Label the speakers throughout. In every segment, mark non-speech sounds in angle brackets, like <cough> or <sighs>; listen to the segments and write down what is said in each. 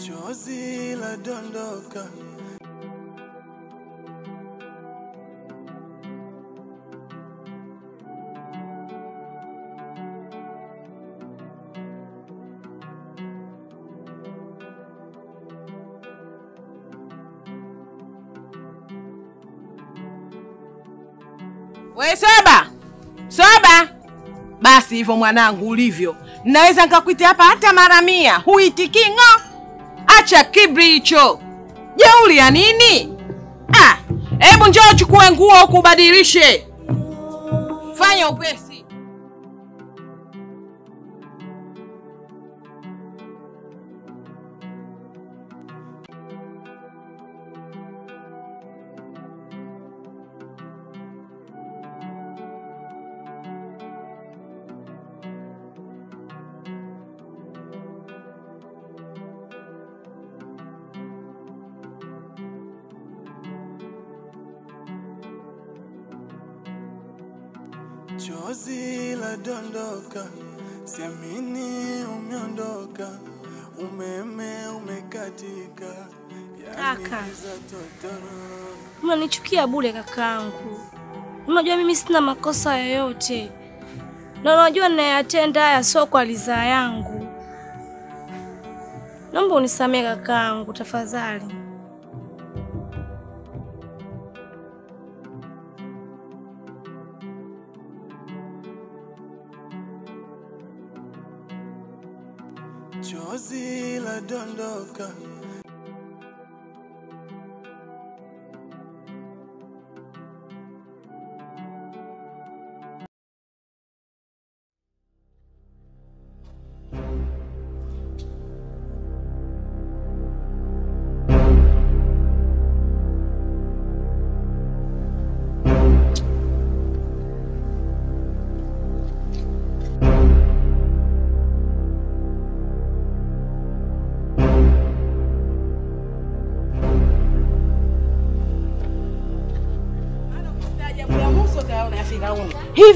Speaker 1: chozi la dondoka.
Speaker 2: Soba soba, basi hivyo mwanangu ulivyo, naweza nikakuita hapa hata mara mia, huitikii ng'o. Acha kibri hicho, jeuli ya nini? Ah, hebu njoo chukue nguo ukubadilishe, fanya upesi.
Speaker 1: Chozi la dondoka siamini umeondoka umeme umekatika
Speaker 3: Kaka. Unanichukia bure kakaangu. Unajua mimi sina makosa yoyote, na unajua ninayatenda haya sio kwa ridhaa yangu. Naomba unisamehe kakaangu, tafadhali.
Speaker 1: Dondoka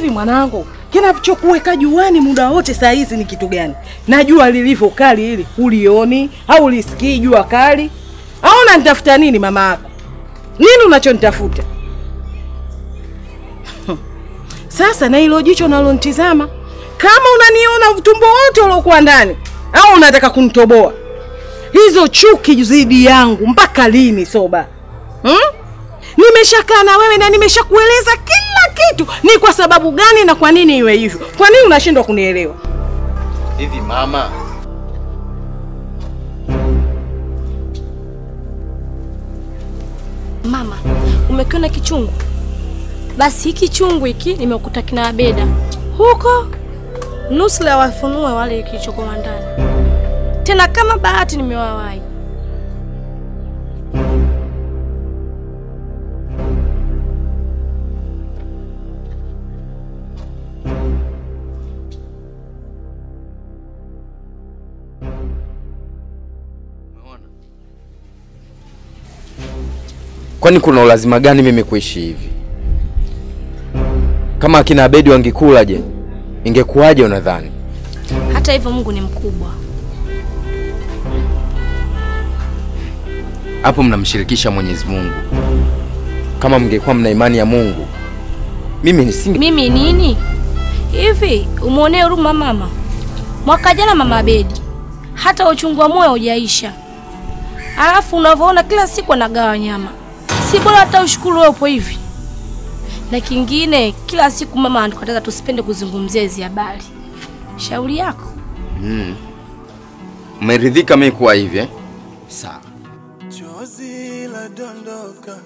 Speaker 2: Hivi mwanangu, kinachokuweka juani muda wote saa hizi ni kitu gani? Na jua lilivyo kali hili, ulioni au ulisikii jua kali? Au unanitafuta nini mama yako? Nini unachonitafuta? <laughs> Sasa na hilo jicho nalonitizama, kama unaniona utumbo wote uliokuwa ndani, au unataka kunitoboa? Hizo chuki dhidi yangu mpaka lini Soba? Hmm? Nimeshakaa na wewe na nimeshakueleza kila kitu, ni kwa sababu gani na kwa nini iwe hivyo. Kwa nini unashindwa kunielewa?
Speaker 4: Hivi mama,
Speaker 3: Mama, umekiona kichungu? Basi hiki chungu hiki nimekuta kina Abeda huko nusra wafunue wale kilichokuwa ndani, tena kama bahati nimewawahi.
Speaker 4: Kwani kuna ulazima gani mimi kuishi hivi? Kama akina Abedi wangekula je, ingekuwaje unadhani?
Speaker 3: Hata hivyo Mungu ni mkubwa.
Speaker 4: Hapo mnamshirikisha Mwenyezi Mungu. Kama mngekuwa mna imani ya Mungu, mimi nisinge
Speaker 3: Mimi nini hivi? Umwonee huruma mama. Mwaka jana mama Abedi hata uchungu wa moyo hujaisha, alafu unavyoona kila siku anagawa nyama, si bora hata ushukuru wewe upo hivi. Na kingine, kila siku mama anatukataza tusipende kuzungumzia hizi habari. Shauri yako.
Speaker 4: Mm. Umeridhika mimi kuwa hivi eh? Sawa.
Speaker 1: chozi la dondoka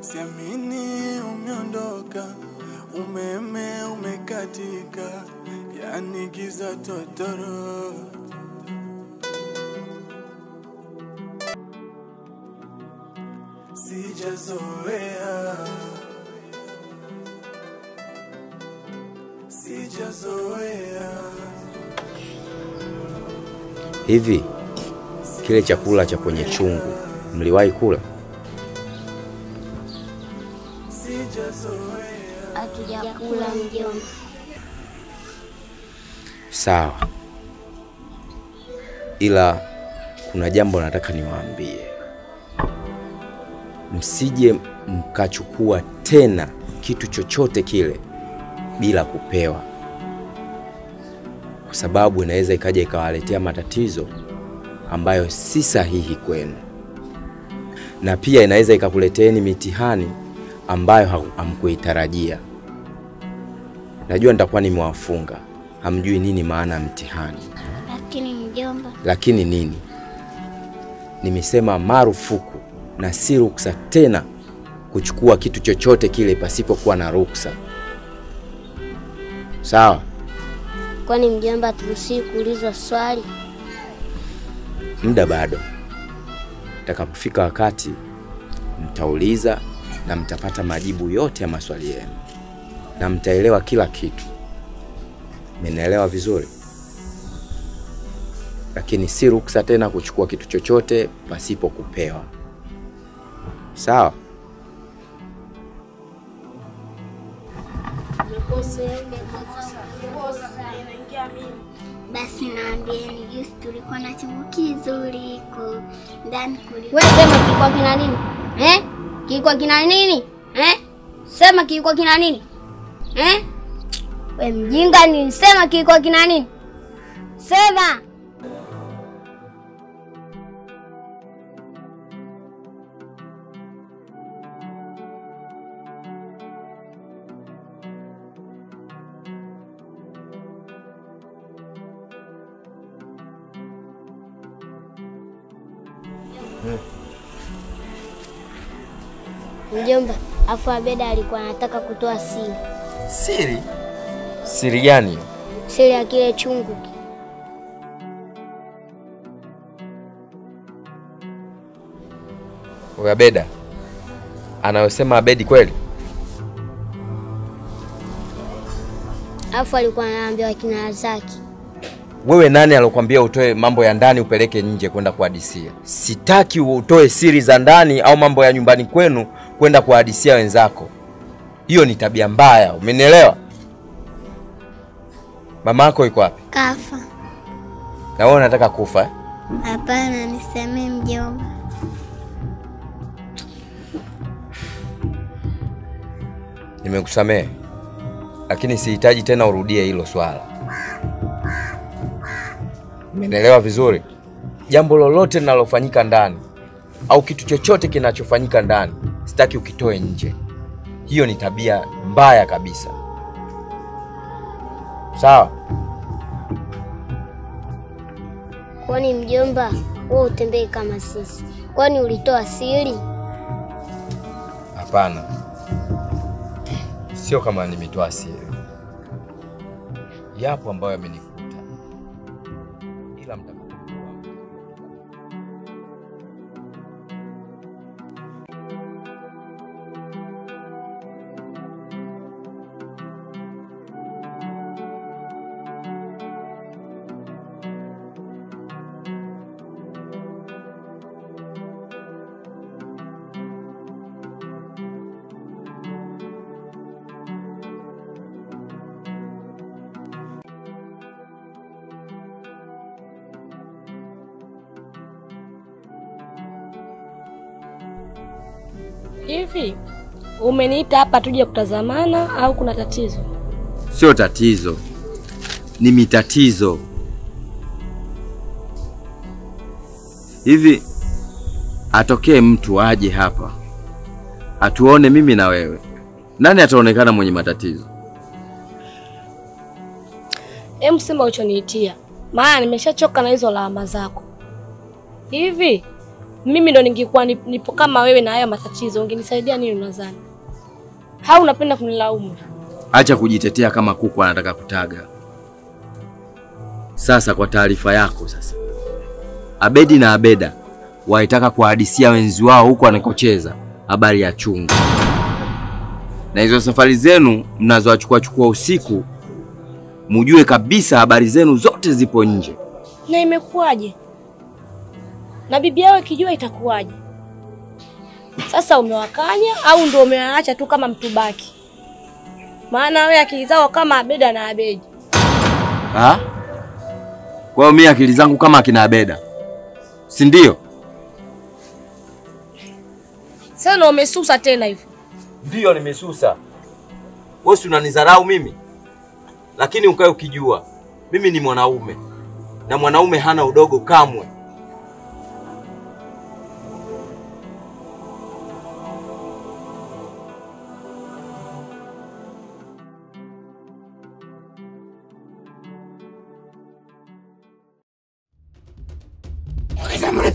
Speaker 1: siamini umeondoka umeme umekatika yani giza totoro sijazoea sijazoea
Speaker 4: Hivi kile chakula cha kwenye chungu mliwahi kula?
Speaker 5: Hatujakula mjomba.
Speaker 4: Sawa, ila kuna jambo nataka niwaambie. Msije mkachukua tena kitu chochote kile bila kupewa, kwa sababu inaweza ikaja ikawaletea matatizo ambayo si sahihi kwenu, na pia inaweza ikakuleteeni mitihani ambayo hamkuitarajia. Najua nitakuwa nimewafunga, hamjui nini maana ya mtihani.
Speaker 5: Lakini mjomba,
Speaker 4: lakini nini? Nimesema marufuku na si ruksa tena kuchukua kitu chochote kile pasipokuwa na ruksa. Sawa?
Speaker 5: kwani mjomba turuhusiwi kuulizwa swali?
Speaker 4: Muda bado. takapofika wakati mtauliza na mtapata majibu yote ya maswali yenu na mtaelewa kila kitu. Mmenielewa vizuri? Lakini si ruksa tena kuchukua kitu chochote pasipo kupewa. Sawa?
Speaker 5: Basi naambieni, juzi tulikuwa na chungu kizuri iko ndani.
Speaker 6: Wewe sema kilikuwa kina nini? Eh? Kilikuwa kina nini? Eh? Sema kilikuwa kina nini? Eh? We mjinga ni sema kilikuwa kina nini? Sema.
Speaker 5: Mjomba, afu Abeda alikuwa anataka kutoa siri,
Speaker 4: Siri? Siri gani?
Speaker 5: siri ya kile chungu.
Speaker 4: Uwe Abeda anayosema Abedi kweli?
Speaker 5: Afu alikuwa anaambia wakina Zaki.
Speaker 4: Wewe nani alokwambia utoe mambo ya ndani upeleke nje kwenda kuhadisia? Sitaki utoe siri za ndani au mambo ya nyumbani kwenu kwenda kuhadisia wenzako. Hiyo ni tabia mbaya, umenielewa? Mama yako yuko wapi?
Speaker 5: Kafa.
Speaker 4: Na wewe unataka kufa eh?
Speaker 5: Hapana, nisemee mjomba.
Speaker 4: Nimekusamehe, lakini sihitaji tena urudie hilo swala. Umenielewa vizuri? Jambo lolote linalofanyika ndani au kitu chochote kinachofanyika ndani, sitaki ukitoe nje. Hiyo ni tabia mbaya kabisa. Sawa?
Speaker 5: Kwani mjomba, wewe utembei kama sisi? Kwani ulitoa siri?
Speaker 4: Hapana, sio kama nimetoa siri. Yapo ambayo yamenikuta, ila
Speaker 3: umeniita hapa tuje kutazamana au kuna tatizo?
Speaker 4: Sio tatizo, ni mitatizo. Hivi atokee mtu aje hapa atuone mimi na wewe, nani ataonekana mwenye matatizo?
Speaker 3: Hem, sema ulichoniitia, maana nimeshachoka na hizo lawama zako. Hivi mimi ndo ningekuwa nipo kama wewe na haya matatizo, ungenisaidia nini unadhani? Au unapenda kunilaumu?
Speaker 4: Acha kujitetea kama kuku anataka kutaga. Sasa kwa taarifa yako, sasa Abedi na Abeda waitaka kuwahadisia wenzi wao huko wanakocheza habari ya chungu, na hizo safari zenu mnazoachukua chukua usiku, mujue kabisa habari zenu zote zipo nje.
Speaker 3: Na imekuwaje? Na bibi yao ikijua itakuwaje? Sasa umewakanya au ndio umewaacha tu kama mtubaki? Maana wewe akili zao kama Abeda na Abeji.
Speaker 4: Ha? Kwa hiyo mimi akili zangu kama akina Abeda. si ndio?
Speaker 3: Sasa umesusa tena hivyo.
Speaker 4: Ndio, nimesusa. Wewe si unanidharau mimi, lakini ukae ukijua mimi ni mwanaume na mwanaume hana udogo kamwe.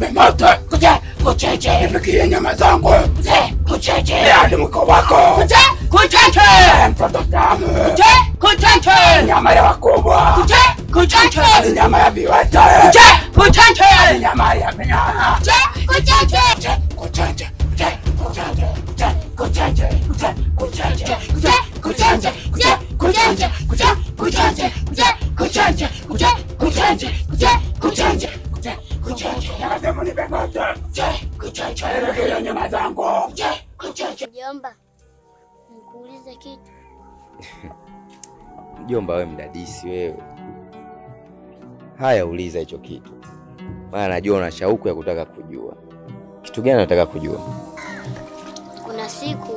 Speaker 7: Moto kuche kucheche, nipikie nyama zangu kuche kucheche, hadi mwiko wako kuche kucheche, mtoto tamu kuche kucheche, nyama ya wakubwa kuche kucheche, nyama ya viwete kuche kucheche, nyama ya minyama kuche kucheche kuche kucheche kuche kucheche kuche kucheche kuche kucheche kuche kucheche kuche kucheche kuche kucheche kuche kucheche kuche kucheche kuche kucheche, nyama zangu.
Speaker 5: Mjomba, nikuulize kitu. <laughs>
Speaker 4: Mjomba wewe mdadisi wewe. Haya, uliza hicho kitu, maana najua una shauku ya kutaka kujua. Kitu gani nataka kujua?
Speaker 5: Kuna siku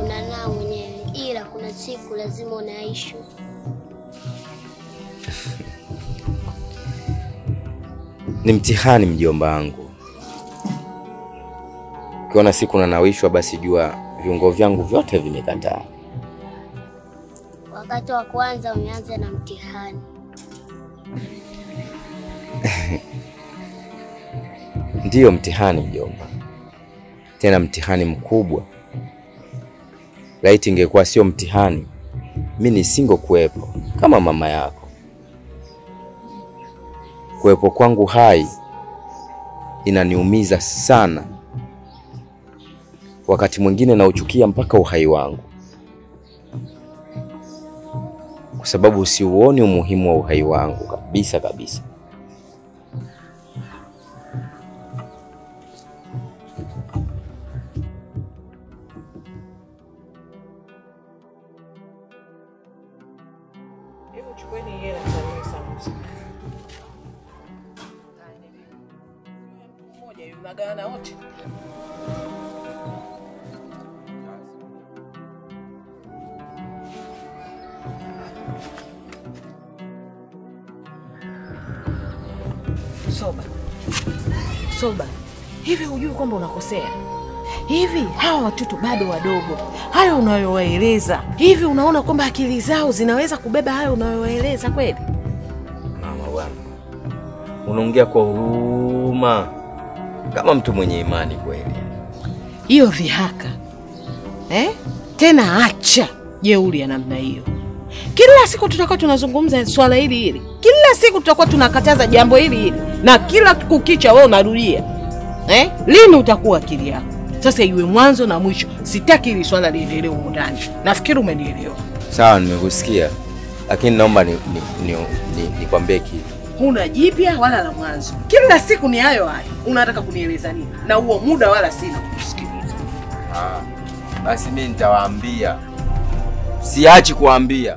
Speaker 5: unanaa mwenyewe, ila kuna siku lazima unaishu.
Speaker 4: Ni mtihani mjomba wangu. Ukiona siku nanawishwa, basi jua viungo vyangu vyote vimekataa.
Speaker 5: Wakati wa kwanza umeanza na mtihani. <laughs>
Speaker 4: Ndiyo mtihani mjomba, tena mtihani mkubwa. Laiti ingekuwa sio mtihani, mi nisingokuwepo kama mama yako. Kuwepo kwangu hai inaniumiza sana, wakati mwingine nauchukia mpaka uhai wangu, kwa sababu siuoni umuhimu wa uhai wangu kabisa kabisa.
Speaker 2: Mnagawana wote. Soba. Soba. Hivi hujui kwamba unakosea? Hivi hawa watoto bado wadogo, hayo unayowaeleza hivi, unaona kwamba akili zao zinaweza kubeba hayo unayowaeleza kweli?
Speaker 4: Mama bwana, unaongea kwa huruma kama mtu mwenye imani kweli.
Speaker 2: Hiyo dhihaka eh? Tena acha jeuri ya namna hiyo. Kila siku tutakuwa tunazungumza swala hili hili, kila siku tutakuwa tunakataza jambo hili hili, na kila kukicha wewe unarudia eh? Lini utakuwa akili yako sasa iwe mwanzo na mwisho? Sitaki hili swala liendelee huko ndani. Nafikiri umenielewa.
Speaker 4: Sawa, nimekusikia, lakini naomba nikwambie ni, ni, ni ni kitu.
Speaker 2: Huna jipya wala la mwanzo, kila siku ni hayo hayo. Unataka kunieleza nini? Na huo muda wala sina kukusikiliza.
Speaker 4: Ah, basi mimi nitawaambia, siachi kuwaambia.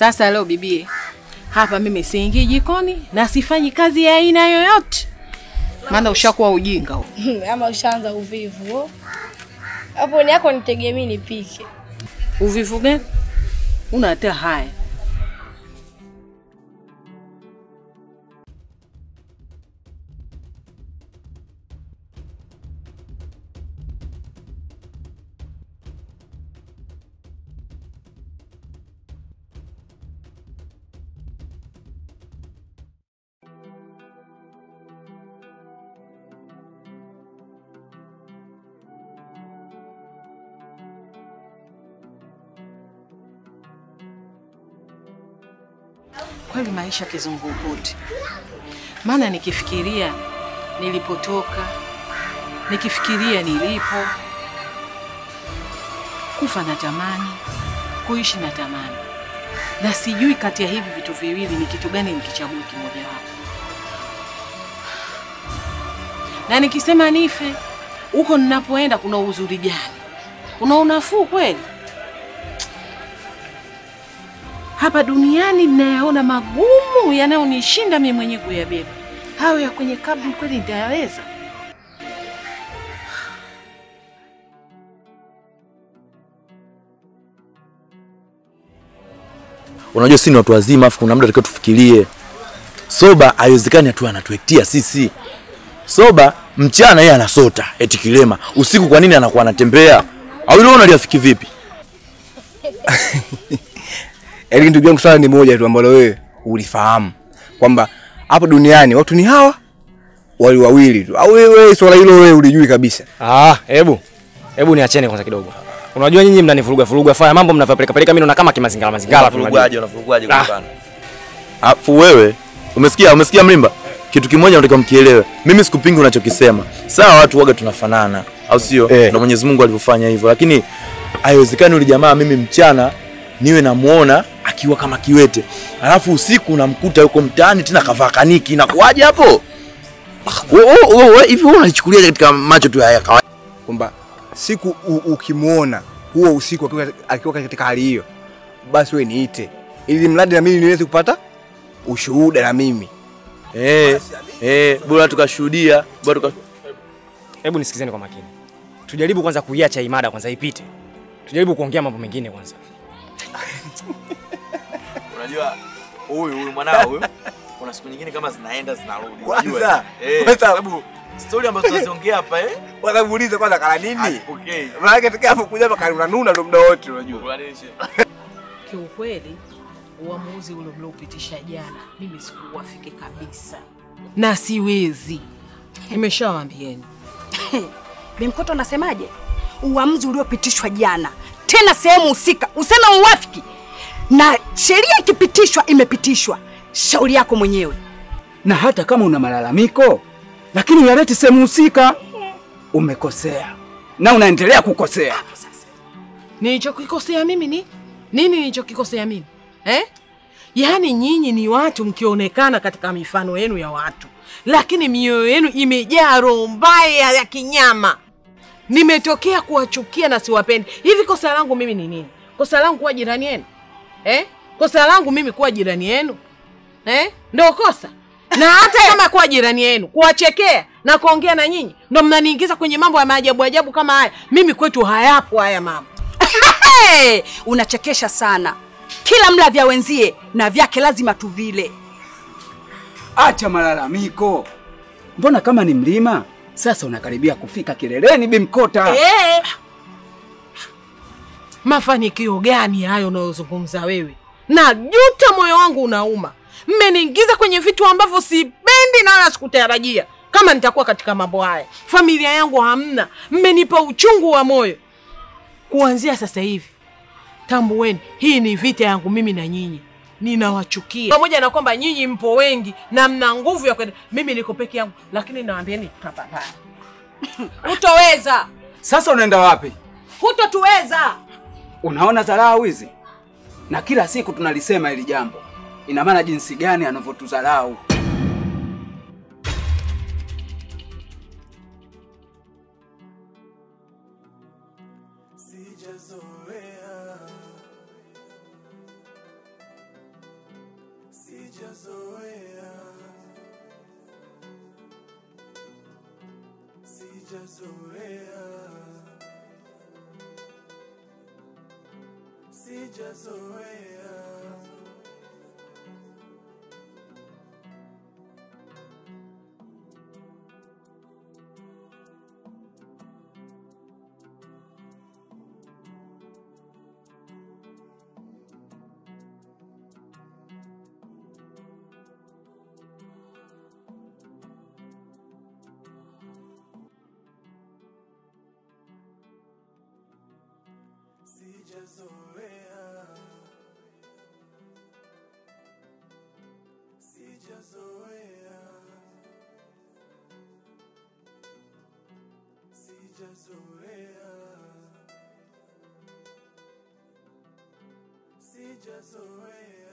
Speaker 2: Sasa leo bibie, hapa mimi siingii jikoni na sifanyi kazi ya aina yoyote, maana ushakuwa ujinga. <laughs>
Speaker 3: Ama ushaanza uvivu. Hapo ni yako nitegemee nipike.
Speaker 2: Uvivu gani? Una hata haya. Maisha kizungumkuti. Maana nikifikiria nilipotoka, nikifikiria nilipo, kufa na tamani, kuishi na tamani, na sijui kati ya hivi vitu viwili ni kitu gani nikichagua kimojawapo. Na nikisema nife, huko ninapoenda kuna uzuri gani? Kuna unafuu kweli? Hapa duniani ninayaona magumu yanayonishinda mimi mwenyewe kuyabeba. Hayo ya kwenye kaburi kweli nitayaweza?
Speaker 8: Unajua sisi ni watu wazima, afu kuna muda takiwa tufikirie. Soba haiwezekani atu anatuetia sisi. Soba mchana yeye anasota eti kilema, usiku kwa nini anakuwa anatembea? Au ile unaliafiki vipi? <laughs>
Speaker 9: Yaani ndugu yangu, swala ni moja tu ambalo wewe ulifahamu kwamba hapo duniani watu ni hawa wali wawili tu, au wewe swala hilo wewe ulijui kabisa?
Speaker 10: Ah, hebu hebu niacheni kwanza kidogo. Unajua nyinyi mnanivuruga vuruga, faya mambo mnavyopeleka peleka, mimi naona kama kimazingara mazingara tu.
Speaker 8: Unavurugaje, unavurugaje kwa
Speaker 10: Ah.
Speaker 8: mfano? Afu wewe umesikia, umesikia Mlimba? Kitu kimoja nataka mkielewe. Mimi sikupingi unachokisema. Sawa, watu waga tunafanana, au sio?
Speaker 9: Eh.
Speaker 8: Ndio Mwenyezi Mungu alivyofanya hivyo, lakini haiwezekani yule jamaa mimi mchana niwe namuona akiwa kama kiwete, alafu usiku unamkuta yuko mtaani tena kavaa kaniki. Inakuwaje hapo? Hivi wewe unalichukulia katika macho tu ya kawaida?
Speaker 9: Kwamba siku ukimwona huo usiku akiwa, akiwa katika hali hiyo, basi wewe niite, ili mradi na mimi niweze kupata ushuhuda na mimi
Speaker 8: Eh, eh, bora tukashuhudia, bora tuka
Speaker 10: Hebu nisikizeni kwa makini. Tujaribu kwanza kuiacha imada kwanza ipite. Tujaribu kuongea mambo mengine kwanza. <laughs>
Speaker 8: Unajua huyu huyu mwanao huyu kuna siku nyingine kama zinaenda zinarudi.
Speaker 9: Kwanza,
Speaker 8: Unajua? Eh,
Speaker 9: kwanza-
Speaker 8: sababu story ambazo tunaziongea hapa eh.
Speaker 9: wanamuuliza kwanza kala nini,
Speaker 8: Okay.
Speaker 9: maana katika hapo kuja hapa kala unanuna ndo muda wote unajua. <laughs>
Speaker 2: Kiukweli uamuzi ule mliopitisha jana mimi sikuwafiki kabisa, na siwezi. Nimeshawaambieni. <laughs>
Speaker 11: Bimkoto unasemaje? Uamuzi uliopitishwa jana, tena sehemu husika, useme uwafiki, na sheria ikipitishwa imepitishwa. Shauri yako mwenyewe.
Speaker 12: na hata kama una malalamiko lakini uyalete sehemu husika, umekosea na unaendelea kukosea.
Speaker 2: Nilichokikosea mimi ni nini? Nilichokikosea mimi eh? Yaani nyinyi ni watu mkionekana katika mifano yenu ya watu, lakini mioyo yenu imejaa roho mbaya ya kinyama. Nimetokea kuwachukia na siwapendi. Hivi kosa langu mimi ni nini? Kosa langu kuwa jirani yenu eh? Kosa langu mimi kuwa jirani yenu eh? Ndo kosa? Na hata kama kuwa jirani yenu kuwachekea na kuongea na nyinyi, ndo mnaniingiza kwenye mambo ya maajabu ajabu kama haya. Mimi kwetu hayapo haya mambo. <laughs>
Speaker 11: Hey, unachekesha sana. Kila mla vya wenzie na vyake lazima tuvile.
Speaker 12: Acha malalamiko. Mbona kama ni mlima sasa unakaribia kufika kileleni, Bimkota?
Speaker 2: Eh. Mafanikio gani hayo unayozungumza wewe? Na juta, moyo wangu unauma. Mmeniingiza kwenye vitu ambavyo sipendi na wala sikutarajia kama nitakuwa katika mambo haya. Familia yangu hamna, mmenipa uchungu wa moyo. Kuanzia sasa hivi, tambueni, hii ni vita yangu mimi na nyinyi. Ninawachukia pamoja na kwamba nyinyi mpo wengi na mna nguvu ya kwenda, mimi niko peke yangu, lakini nawaambieni tutapambana. <laughs> Hutoweza,
Speaker 12: Sasa unaenda wapi?
Speaker 2: hutotuweza.
Speaker 12: Unaona dharau hizi, na kila siku tunalisema hili jambo. Ina maana jinsi gani anavyotudharau.
Speaker 1: be just the way I See just the way I See just the way I See just the way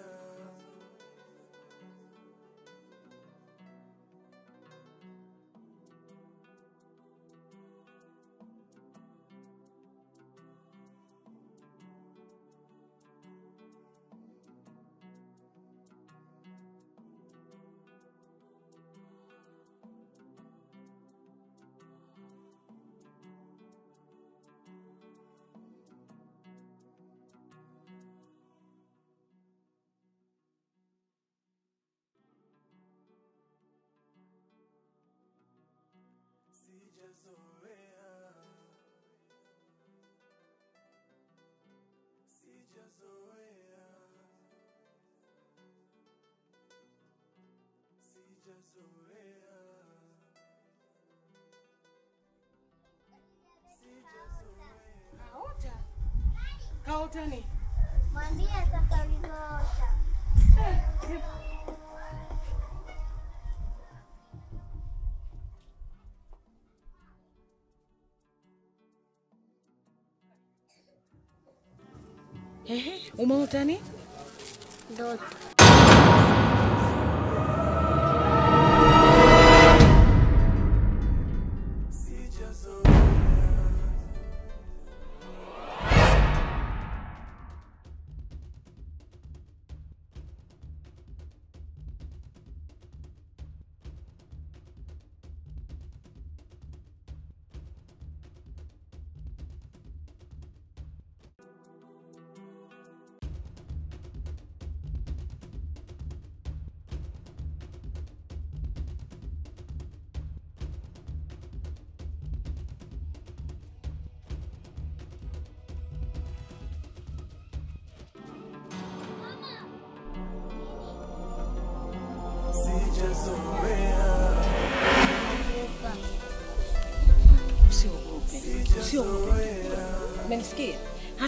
Speaker 1: sijazoea,
Speaker 2: Kaota. Kaota ni?
Speaker 6: Mwambie sasa ulivyoota.
Speaker 2: Ehe, umeota ni?
Speaker 6: Ndoto.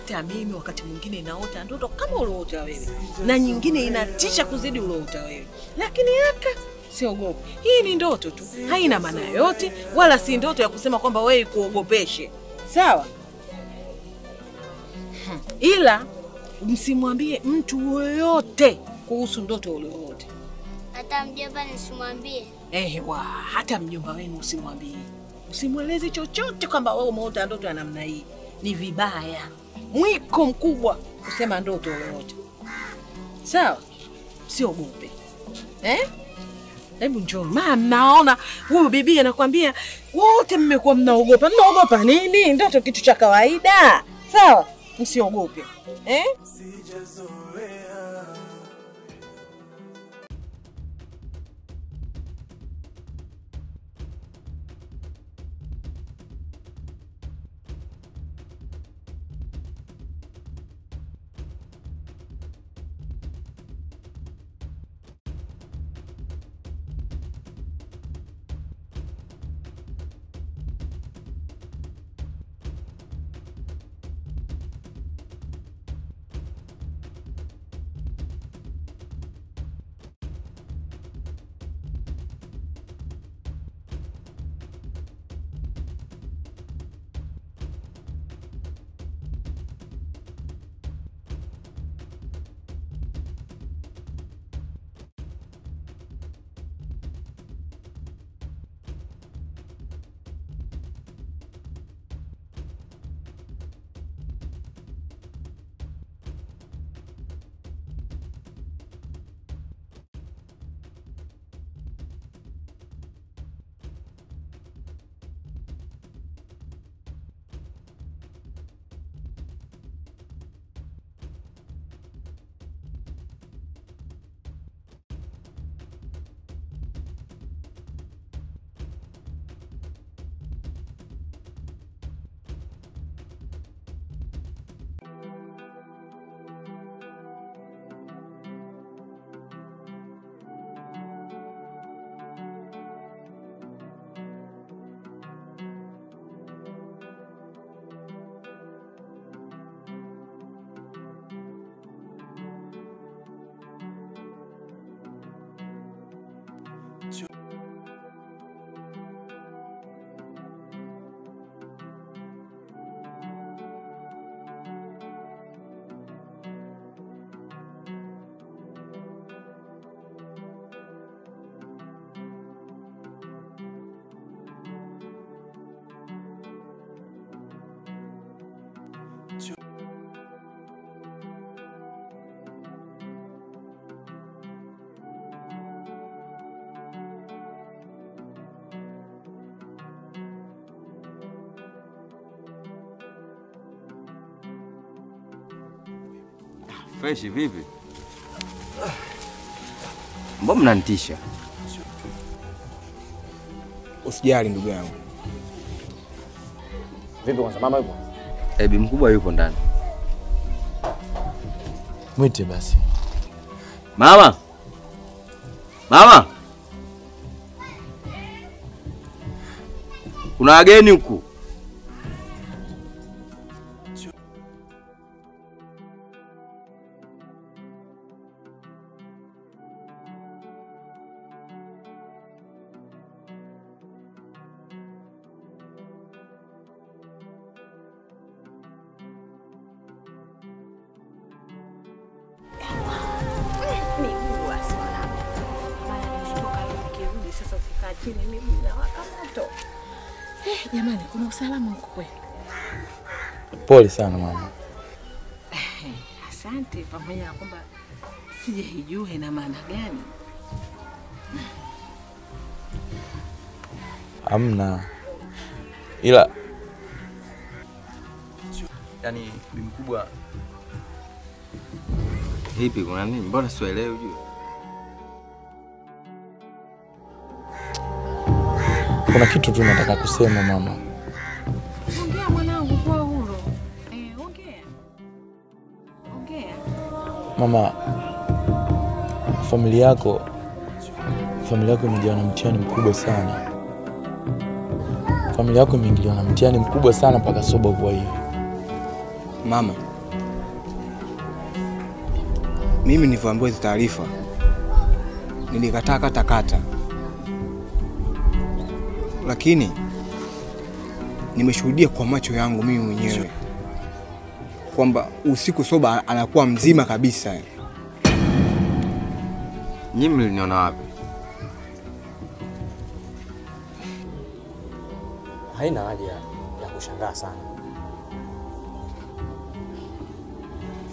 Speaker 2: Hata mimi wakati mwingine naota ndoto kama ulioota wewe, na nyingine inatisha kuzidi ulioota wewe, lakini haka siogopi. Hii ni ndoto tu, haina maana yoyote, wala si ndoto ya kusema kwamba wewe kuogopeshe, sawa? Hmm. Ila msimwambie mtu yoyote kuhusu ndoto ulioota.
Speaker 6: Hata mjomba nisimwambie.
Speaker 2: Eh, wa hata mjomba wenu usimwambie, usimweleze chochote kwamba wewe umeota ndoto ya namna hii. Ni vibaya, mwiko mkubwa kusema ndoto yoyote. Sawa, siogope eh? Hebu njoo, mama, naona huyu bibi anakwambia wote mmekuwa mnaogopa. Mnaogopa nini? Ndoto kitu cha kawaida. Sawa, msiogope eh?
Speaker 1: Sijazoea,
Speaker 4: Fresh vipi? Mbona mnanitisha?
Speaker 9: Usijali ndugu yangu.
Speaker 10: Vipi kwanza mama yupo?
Speaker 4: Ebi mkubwa yupo ndani.
Speaker 8: Mwite basi.
Speaker 4: Mama! Mama! Kuna wageni huku.
Speaker 8: Sana mama.
Speaker 2: Asante, pamoja na kwamba sijaijua ina maana gani.
Speaker 8: Amna, Ila
Speaker 4: yani bi mkubwa Vipi kuna nini? Mbona sielewi juu
Speaker 8: kuna kitu tu nataka kusema mama. Mama, familia yako familia yako imejawa na mtihani mkubwa sana. Familia yako imeingiliwa na mtihani mkubwa sana mpaka soba kwa hiyo.
Speaker 9: Mama, mimi nilivyoambiwa hizo taarifa nilikataa kata kata, lakini nimeshuhudia kwa macho yangu mimi mwenyewe kwamba usiku Soba anakuwa mzima kabisa.
Speaker 4: Nyinyi mliniona wapi?
Speaker 10: Haina haja ya kushangaa sana.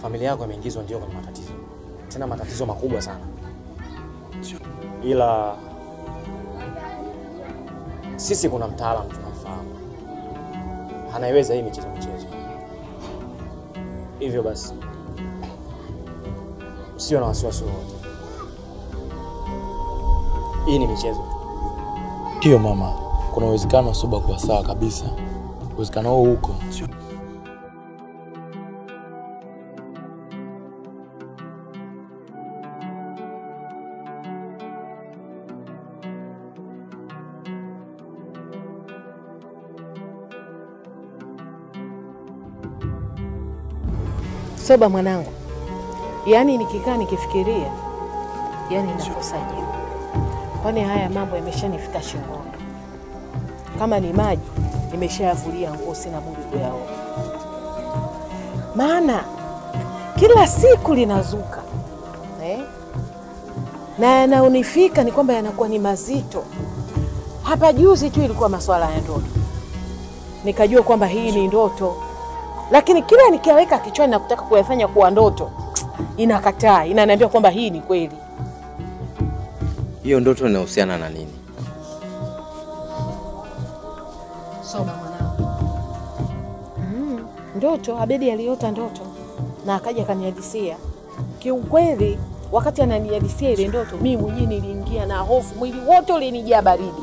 Speaker 10: Familia yako imeingizwa ndio kwenye matatizo, tena matatizo makubwa sana, ila sisi kuna mtaalamu tunamfahamu, anaiweza hii michezo michezo. Hivyo basi msio na wasiwasi wowote, hii ni michezo.
Speaker 8: Ndiyo mama, kuna uwezekano Suba kuwa sawa kabisa. Uwezekano huo uko.
Speaker 2: Soba mwanangu, yaani nikikaa nikifikiria, yaani nakosa jibu, kwani haya mambo yameshanifika shingoni. Kama ni maji nimeshayavulia nguo, sina budi kuyaoga, maana kila siku linazuka eh? na yanaonifika ni kwamba yanakuwa ni mazito. Hapa juzi tu ilikuwa masuala ya ndoto, nikajua kwamba hii ni ndoto lakini kila nikiaweka kichwani na kutaka kuyafanya kuwa ndoto, inakataa, inaniambia kwamba hii ni kweli.
Speaker 4: Hiyo ndoto inahusiana na nini?
Speaker 2: Soma mwanangu. Mm, ndoto. Abedi aliota ndoto na akaja akanihadisia. Kiukweli, wakati ananihadisia ile ndoto, mimi mwenyewe niliingia na hofu, mwili wote ulinijaa baridi,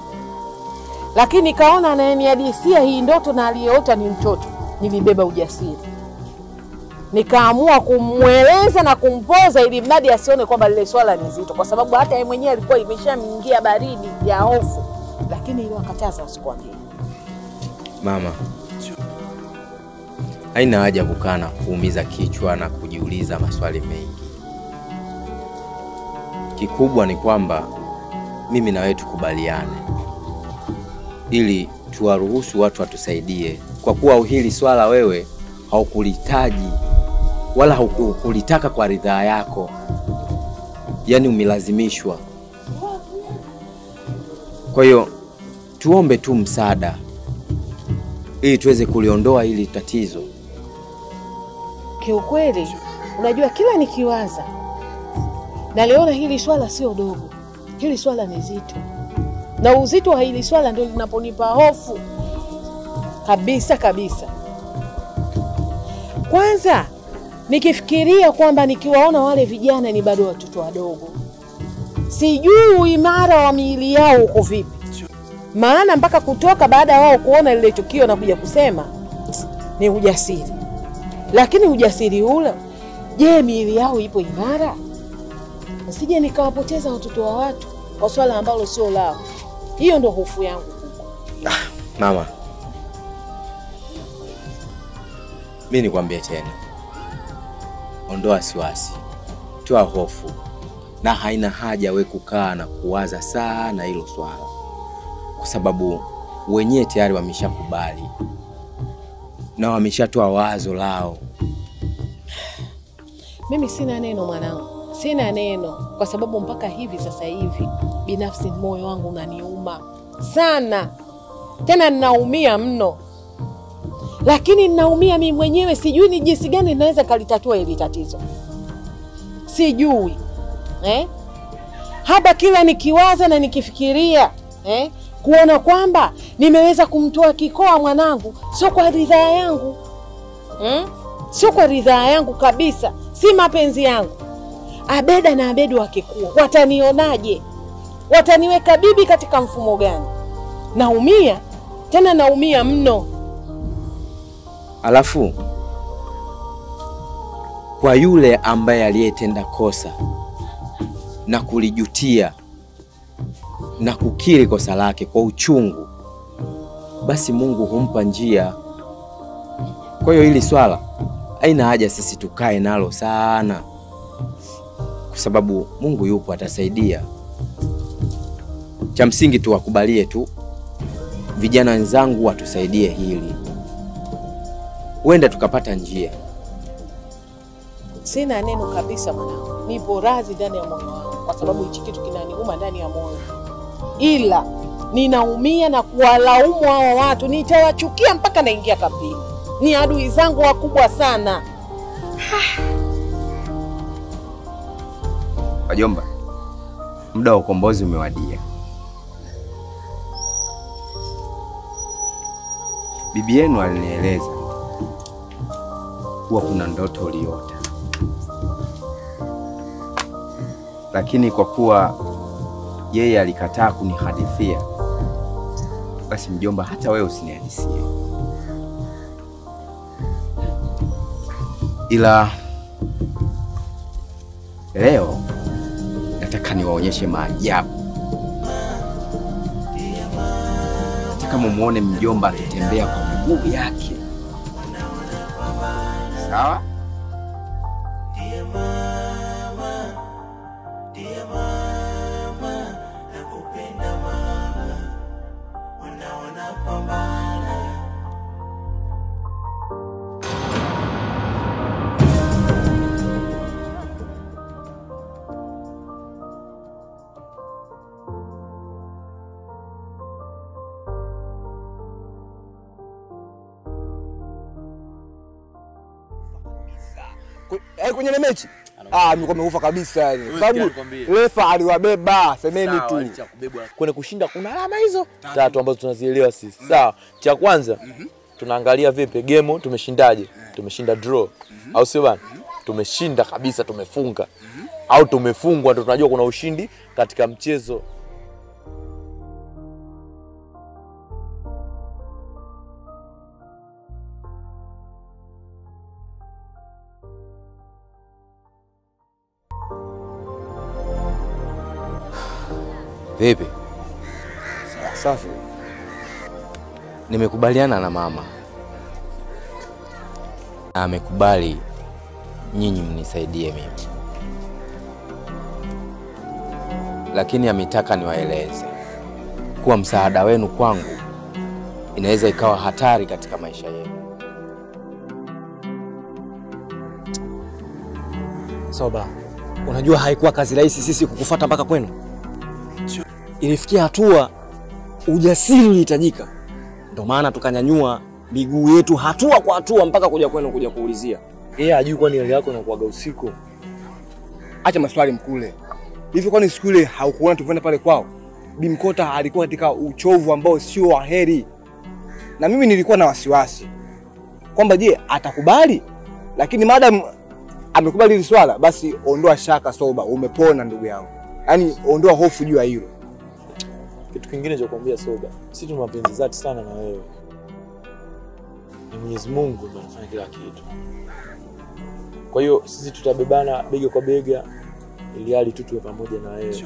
Speaker 2: lakini kaona anayenihadisia hii ndoto na aliyeota ni mtoto nilibeba ujasiri, nikaamua kumweleza na kumpoza ili mradi asione kwamba lile swala ni zito, kwa sababu hata yeye mwenyewe alikuwa imeshamwingia baridi ya hofu, lakini iliwakataza usikwambie
Speaker 4: Mama, haina haja kukaa na kuumiza kichwa na kujiuliza maswali mengi. Kikubwa ni kwamba mimi na wewe tukubaliane, ili tuwaruhusu watu watusaidie, kwa kuwa hili swala wewe haukulihitaji wala haukulitaka kwa ridhaa yako, yaani umelazimishwa. Kwa hiyo tuombe tu msaada ili tuweze kuliondoa hili tatizo.
Speaker 2: Kiukweli, unajua kila nikiwaza naliona hili swala sio dogo, hili swala ni zito, na uzito wa hili swala ndio linaponipa hofu kabisa kabisa. Kwanza nikifikiria kwamba nikiwaona wale vijana ni bado watoto wadogo, sijui uimara wa miili yao uko vipi, maana mpaka kutoka baada ya wao kuona lile tukio na kuja kusema ni ujasiri, lakini ujasiri ule, je, miili yao ipo imara? Sije nikawapoteza watoto wa watu kwa swala ambalo sio lao. Hiyo ndo hofu yangu.
Speaker 4: Ah, Mama, mi nikwambie tena, ondoa wasiwasi, toa hofu, na haina haja we kukaa na kuwaza sana hilo swala, kwa sababu wenyewe tayari wameshakubali. Na wameshatoa wazo lao.
Speaker 2: Mimi sina neno mwanangu, sina neno, kwa sababu mpaka hivi sasa hivi binafsi moyo wangu unaniuma. Sana, tena ninaumia mno, lakini ninaumia mimi mwenyewe, sijui ni jinsi gani ninaweza kalitatua hili tatizo, sijui eh? Hapa kila nikiwaza na nikifikiria eh? kuona kwamba nimeweza kumtoa kikoa mwanangu, sio kwa ridhaa yangu hmm? sio kwa ridhaa yangu kabisa, si mapenzi yangu. Abeda na Abedi wakikua watanionaje? Wataniweka bibi katika mfumo gani? Naumia tena, naumia mno.
Speaker 4: Alafu kwa yule ambaye aliyetenda kosa na kulijutia na kukiri kosa lake kwa uchungu, basi Mungu humpa njia. Kwa hiyo hili swala haina haja sisi tukae nalo sana, kwa sababu Mungu yupo, atasaidia. Cha msingi tuwakubalie tu vijana wenzangu watusaidie hili, huenda tukapata njia.
Speaker 2: Sina neno kabisa mwanangu, nipo radhi ndani ya moyo wangu, kwa sababu hichi kitu kinaniuma ndani ya moyo, ila ninaumia na kuwalaumu hawa watu, nitawachukia mpaka naingia kabili Ni adui zangu wakubwa sana. <sighs>
Speaker 4: Wajomba, muda wa ukombozi umewadia. Bibi yenu alinieleza kuwa kuna ndoto uliota, lakini kwa kuwa yeye alikataa kunihadithia, basi mjomba, hata wewe usinihadithie, ila leo nataka niwaonyeshe maajabu. Nataka mumwone mjomba akitembea kwa miguu yake, sawa?
Speaker 9: Kwenye ile mechi? Ah, mlikuwa mmeufa kabisa yani, kwa sababu
Speaker 8: lefa
Speaker 9: refa aliwabeba, semeni tu.
Speaker 8: Kwenye kushinda kuna alama hizo? Tatu. Ambazo tunazielewa sisi. Sawa, cha kwanza tunaangalia vipi game tumeshindaje? Tumeshinda draw, au sio bana? Tumeshinda kabisa, tumefunga. Au tumefungwa, ndio tunajua kuna ushindi katika mchezo.
Speaker 4: Vipi?
Speaker 9: Safi.
Speaker 4: Nimekubaliana na mama na amekubali nyinyi mnisaidie mimi, lakini ametaka niwaeleze kuwa msaada wenu kwangu inaweza ikawa hatari katika maisha yenu.
Speaker 10: Soba, unajua haikuwa kazi rahisi sisi kukufuata mpaka kwenu. Ilifikia hatua ujasiri ulihitajika, ndio maana tukanyanyua miguu yetu hatua kwa hatua mpaka kuja kwenu kuja kuulizia.
Speaker 8: Yeye ajui kwani hali yako inakuaga usiku.
Speaker 9: Acha maswali mkule. Hivi kwani siku ile haukuona tulivyoenda pale kwao? Bimkota alikuwa katika uchovu ambao sio wa heri, na mimi nilikuwa na wasiwasi kwamba je, atakubali? Lakini madam amekubali hili swala, basi ondoa shaka Soba, umepona ndugu yangu. Yaani ondoa hofu juu ya hilo.
Speaker 8: Kitu kingine cha kuambia Soga, sisi tuna mapenzi zati sana na wewe. Ni Mwenyezi Mungu ndiye anafanya kila kitu. Kwa hiyo sisi tutabebana bega kwa bega ili hali tu tuwe pamoja na wewe.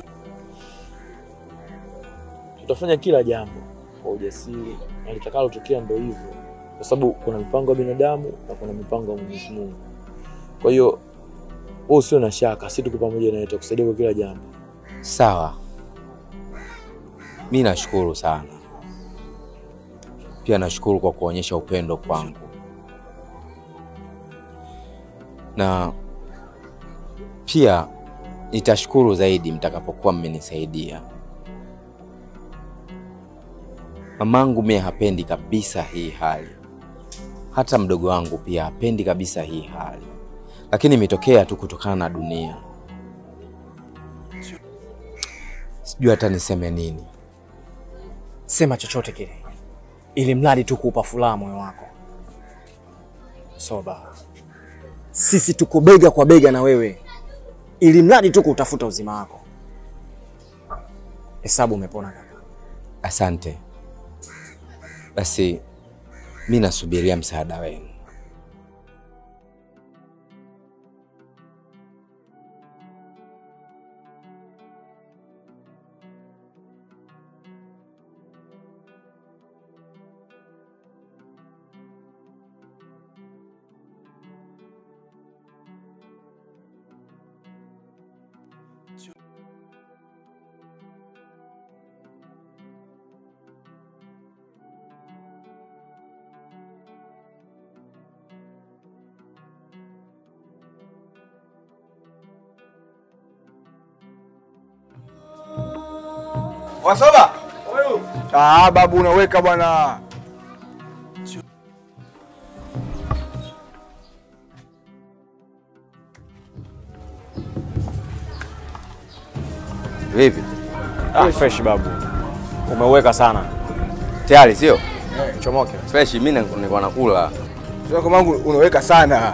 Speaker 8: Tutafanya kila jambo kwa ujasiri na litakalotokea ndio hivyo, kwa sababu kuna mipango ya binadamu na kuna mipango ya Mwenyezi Mungu. Kwa hiyo wewe usio na shaka, sisi tuko pamoja na wewe, tutakusaidia kwa kila jambo.
Speaker 4: Sawa, mi nashukuru sana. Pia nashukuru kwa kuonyesha upendo kwangu, na pia nitashukuru zaidi mtakapokuwa mmenisaidia. Mamangu mie hapendi kabisa hii hali, hata mdogo wangu pia hapendi kabisa hii hali, lakini imetokea tu kutokana na dunia. Sijui hata niseme nini.
Speaker 10: Sema chochote kile, ili mradi tu kuupa furaha moyo wako. Soba, sisi tuko bega kwa bega na wewe, ili mradi tu kuutafuta uzima wako. Hesabu umepona kaka.
Speaker 4: Asante. Basi mi nasubiria msaada wenu.
Speaker 9: Wasoba? Ah, babu unaweka bwana.
Speaker 4: Vipi?
Speaker 10: Ah, fresh babu, Umeweka sana
Speaker 4: Tayari sio?
Speaker 10: chomoke.
Speaker 4: Fresh, mimi nilikuwa nakula.
Speaker 9: Sio kama unaweka sana.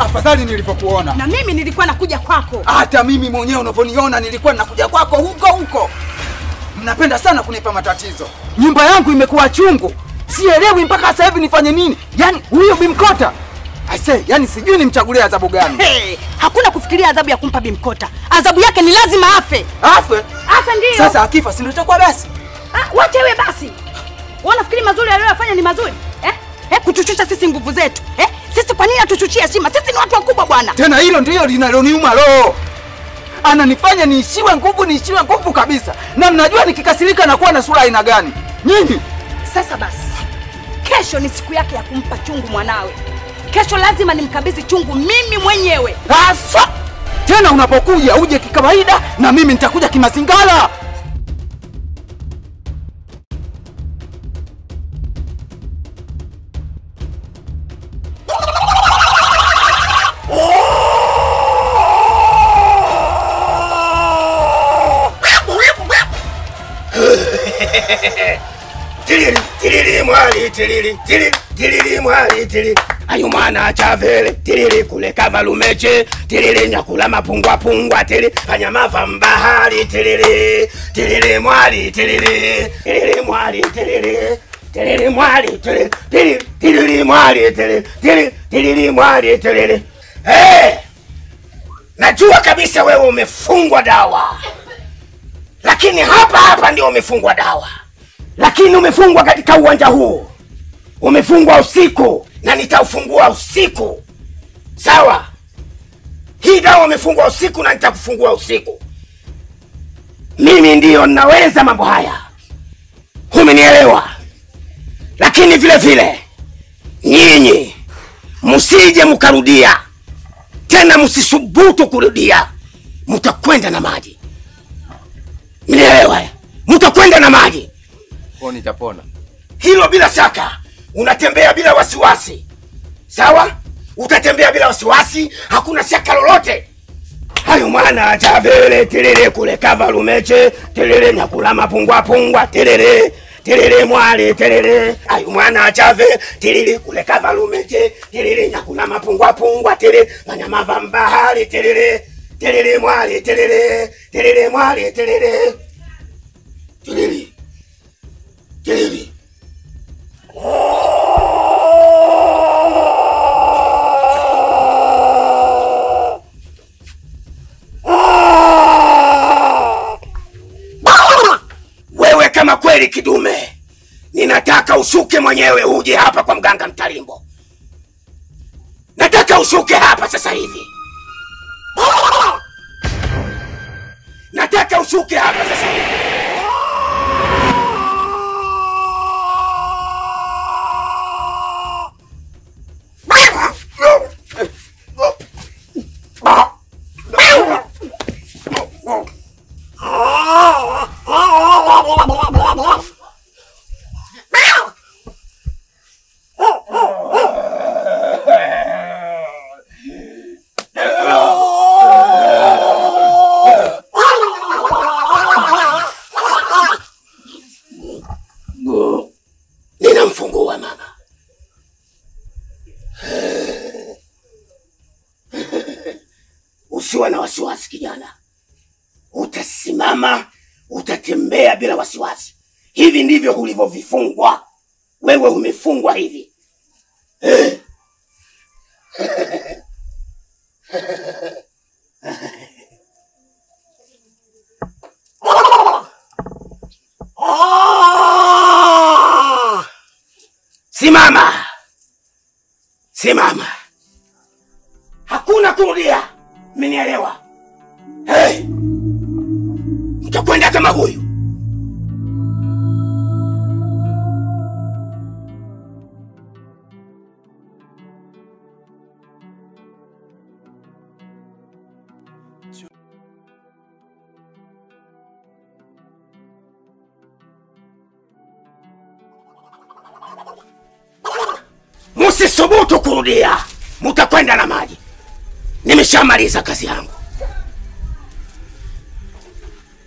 Speaker 12: Afadhali nilivyokuona.
Speaker 11: Na mimi nilikuwa nakuja kwako.
Speaker 12: Hata mimi mwenyewe unavyoniona nilikuwa nakuja kwako huko huko. Mnapenda sana kunipa matatizo. Nyumba yangu imekuwa chungu, sielewi mpaka sasa hivi nifanye nini. Yaani huyo Bimkota Aise, yani sijui nimchagulie adhabu gani.
Speaker 11: Hey, hakuna kufikiria adhabu ya kumpa Bimkota. Adhabu yake ni lazima afe.
Speaker 12: Afe?
Speaker 11: Afe ndio.
Speaker 12: Sasa akifa si ndio itakuwa basi?
Speaker 11: Ah, wacha iwe basi. Wewe unafikiri mazuri aliyofanya ni mazuri? Eh? Eh, kuchuchusha sisi nguvu zetu. Eh? Sisi kwa nini atuchuchie heshima? Sisi ni watu wakubwa bwana.
Speaker 12: Tena hilo ndilo linaloniuma roho. Ananifanya niishiwe nguvu, niishiwe nguvu kabisa. Na mnajua nikikasirika nakuwa na sura aina gani? Nyinyi
Speaker 11: Sasa basi, kesho ni siku yake ya kumpa chungu mwanawe. Kesho lazima nimkabidhi chungu mimi mwenyewe.
Speaker 12: Haswa tena unapokuja uje kikawaida na mimi nitakuja kimazingara.
Speaker 13: Tilili, tilili mwali, tilili, tilili, tilili mwali, tilili. Ayumana chavele, tilili kuleka valumeche tilili nyakula mapungwa pungwa, tilili kanyama va tiriri tilili mwali, tilili, tilili mwali, tilili. Tilili mwali, tilili, tilili, tilili mwali, tilili, tilili, tilili mwali, tilili. Eh! Najua kabisa wewe umefungwa dawa. Lakini hapa hapa ndio umefungwa dawa lakini umefungwa katika uwanja huo, umefungwa usiku na nitaufungua usiku. Sawa, hii dawa umefungwa usiku na nitakufungua usiku. Mimi ndiyo ninaweza mambo haya, umenielewa? Lakini vile vile nyinyi msije mkarudia tena, msisubutu kurudia, mtakwenda na maji. Mnielewa? Mtakwenda na maji
Speaker 4: Kwa nitapona.
Speaker 13: hilo bila shaka unatembea bila wasiwasi sawa? Utatembea bila wasiwasi, hakuna shaka lolote. Hayo mwana chavele telele kule kavalu meche telele nyakula mapungwa pungwa telele telele mwale telele ayu mwana chave telele kule kavalu meche telele nyakula mapungwa pungwa telele manyama vambahali telele telele mwale telele telele mwale telele telele telele wewe kama kweli kidume ninataka ushuke mwenyewe uje hapa kwa mganga mtalimbo. Nataka ushuke hapa sasa hivi. Nataka ushuke hapa sasa hivi ninamfungua mama usiwe na wasiwasi kijana utasimama utatembea bila wasiwasi hivi ndivyo ulivyovifungwa wewe umefungwa hivi. Simama. Simama. Hakuna kurudia. Mmenielewa hey! mtakwenda kama huyu nitamaliza kazi yangu,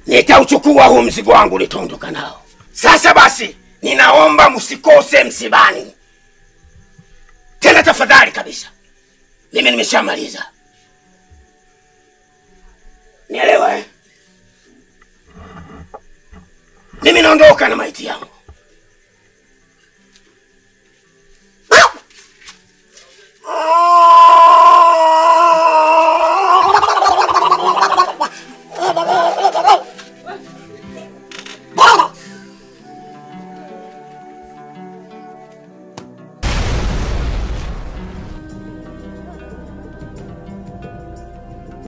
Speaker 13: nitauchukua huu mzigo wangu, nitaondoka nao. Sasa basi, ninaomba msikose msibani tena, tafadhali kabisa. Mimi nimeshamaliza, nielewa eh? Mimi naondoka na maiti yangu. Ah!